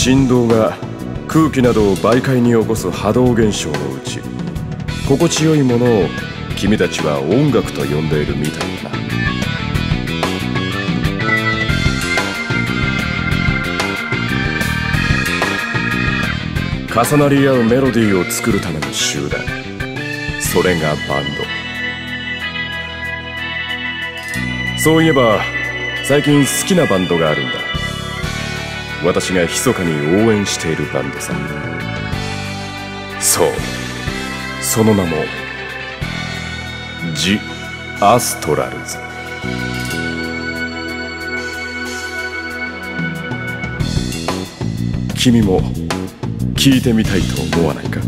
振動が空気などを媒介に起こす波動現象のうち心地よいものを君たちは音楽と呼んでいるみたいだな。重なり合うメロディーを作るための集団。それがバンド。そういえば最近好きなバンドがあるんだ。私が密かに応援しているバンドさそう。その名もジ・アストラルズ。君も聞いてみたいと思わないか？